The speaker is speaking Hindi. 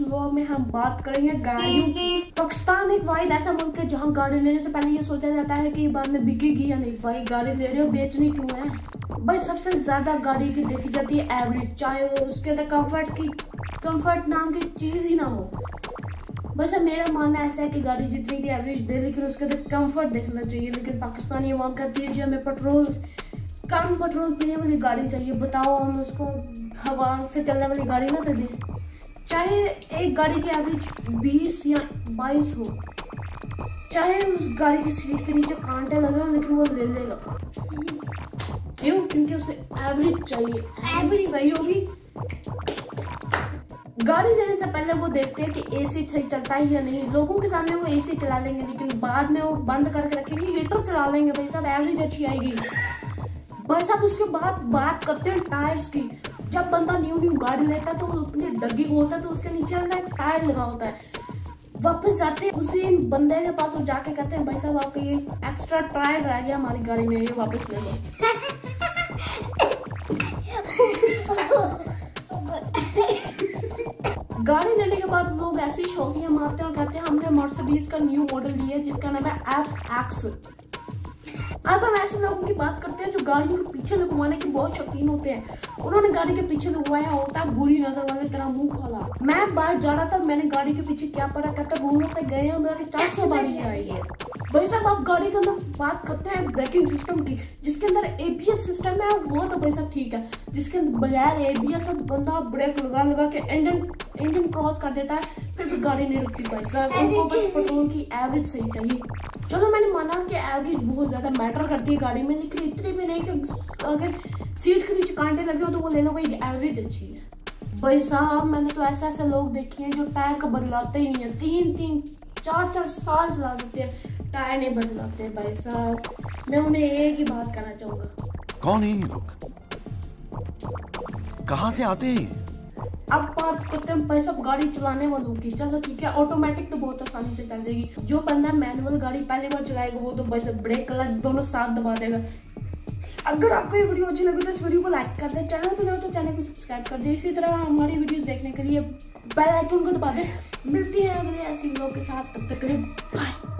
ब्लॉग में हम बात करेंगे गाड़ियों की। पाकिस्तान एक वाइड ऐसा मुल्क है जहाँ गाड़ी लेने से पहले ये सोचा जाता है कि बाद में बिकेगी या नहीं, भाई, गाड़ी ले रहे हो, बेचनी क्यों है? भाई, सबसे ज़्यादा गाड़ी की देखी जाती है एवरेज चाहे उसके अंदर कंफर्ट की कंफर्ट नाम की चीज़ ही ना हो। बस मेरा मानना ऐसा है कि गाड़ी जितनी भी एवरेज दे, लेकिन उसके अंदर कंफर्ट देखना चाहिए। लेकिन पाकिस्तानी अवाम कहती है जी, हमें पेट्रोल कम पेट्रोल पीने वाली गाड़ी चाहिए बताओ हम उसको हवा से चलने वाली गाड़ी ना दे दें। चाहे एक गाड़ी की एवरेज बीस या बाईस हो चाहे उस गाड़ी की सीट के नीचे कांटे लगे हों लेकिन वो ले लेगा। क्यों? क्योंकि उसे एवरेज चाहिए। एवरेज सही होगी। गाड़ी लेने से पहले वो देखते हैं कि एसी सही चलता है या नहीं। लोगों के सामने वो एसी चला लेंगे लेकिन बाद में वो बंद करके रखेंगे हीटर चला लेंगे। भाई साहब एवरेज अच्छी आएगी। भाई साहब उसके बाद बात करते हैं टायर्स की। जब बंदा न्यू न्यू गाड़ी लेता है तो अपनी डग्गी खोलता है तो उसके नीचे अंदर टायर लगा होता है। वापस जाते हैं, उसी बंदे के पास वो जाके कहते हैं, भाई साहब, आपका ये एक्स्ट्रा टायर रह गया हमारी गाड़ी में, ये वापस ले लो। गाड़ी लेने के बाद लोग ऐसी शौकियाँ मारते हैं और कहते हैं, हमने मर्सिडीज का न्यू मॉडल लिया जिसका नाम है एफ़ एक्स अब हम ऐसे लोगों की बात करते हैं जो गाड़ियों के पीछे लगवाने के बहुत शौकीन होते हैं। उन्होंने गाड़ी के पीछे लगवाया होता है बुरी नज़र वाले तरह मुँह खोला। मैं बाहर जा रहा था मैंने गाड़ी के पीछे क्या पड़ा कहता घूमने पे गए हैं मेरी चार सौ गाड़ी आई है। भाई साहब आप गाड़ी के अंदर बात करते हैं ब्रेकिंग सिस्टम की जिसके अंदर एबीएस सिस्टम है वो तो भाई साहब ठीक है जिसके अंदर बगैर एबीएस बंदा ब्रेक लगा लगा के इंजन इंजन क्रॉस कर देता है फिर भी गाड़ी नहीं रुकती भाई साहब। उनको बस पेट्रोल की एवरेज सही चाहिए। चलो मैंने माना कि एवरेज बहुत ज़्यादा मैटर करती है गाड़ी में, लेकिन इतनी भी नहीं कि अगर सीट के नीचे कांटे लगे हो तो वो ले लो भाई एवरेज अच्छी है। भाई साहब, मैंने तो ऐसे ऐसे लोग देखे हैं जो टायर को बदलाते ही नहीं है। तीन तीन, चार चार साल चला देते हैं, टायर नहीं बदलाते। भाई साहब, मैं उन्हें एक ही बात करना चाहूँगा। कौन है ये लोग? कहाँ से आते हैं? अब बात करते हैं भाई साहब गाड़ी चलाने वालों की। चलो ठीक है ऑटोमेटिक तो बहुत आसानी से चल जाएगी। जो बंदा मैनुअल गाड़ी पहली बार चलाएगा, वो तो भाई साहब ब्रेक क्लच दोनों साथ दबा देगा। अगर आपको ये वीडियो अच्छी लगी तो इस वीडियो को लाइक कर दे। चैनल पर तो चैनल को सब्सक्राइब कर दे। इसी तरह हमारी वीडियो देखने के लिए बेल आइकन को दबा दे। मिलती है अगले ऐसी वीडियो के साथ। तब तक के लिए बाय